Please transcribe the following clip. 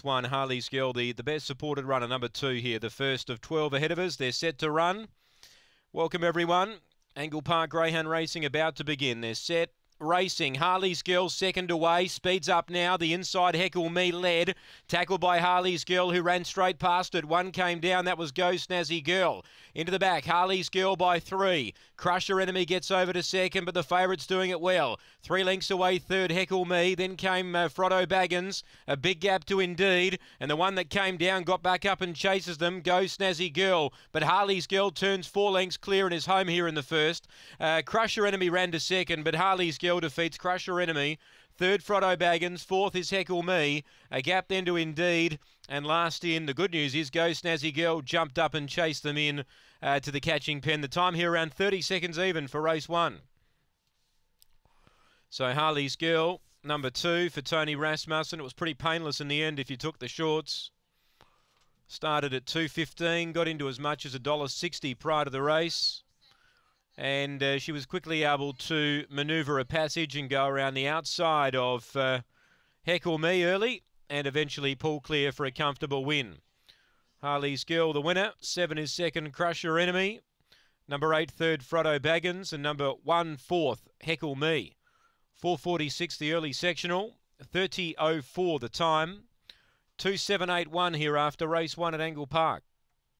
one, Harley's Girl, the, the best supported runner, number two here, the first of 12 ahead of us. They're set to run. Welcome, everyone. Angle Park Greyhound Racing about to begin. They're set racing. Harley's Girl second away. Speeds up now. The inside Heckle Me led. Tackled by Harley's Girl who ran straight past it. One came down. That was Go Snazzy Girl. Into the back. Harley's Girl by three. Crusher Enemy gets over to second, but the favourite's doing it well. Three lengths away third Heckle Me. Then came uh, Frodo Baggins. A big gap to Indeed. And the one that came down got back up and chases them. Go Snazzy Girl. But Harley's Girl turns four lengths clear and is home here in the first. Uh, Crusher Enemy ran to second, but Harley's Girl defeats Crusher Enemy. Third, Frodo Baggins. Fourth is Heckle Me. A gap then to Indeed. And last in, the good news is Go Snazzy Girl jumped up and chased them in uh, to the catching pen. The time here around 30 seconds even for race one. So Harley's Girl, number two for Tony Rasmussen. It was pretty painless in the end if you took the shorts. Started at 2.15, got into as much as $1.60 prior to the race and uh, she was quickly able to manoeuvre a passage and go around the outside of uh, Heckle Me early and eventually pull clear for a comfortable win. Harley's Girl, the winner. Seven is second, Crusher Enemy. Number eight, third, Frodo Baggins. And number one, fourth, Heckle Me. 446 the early sectional. 30.04 the time. 2781 here after race one at Angle Park.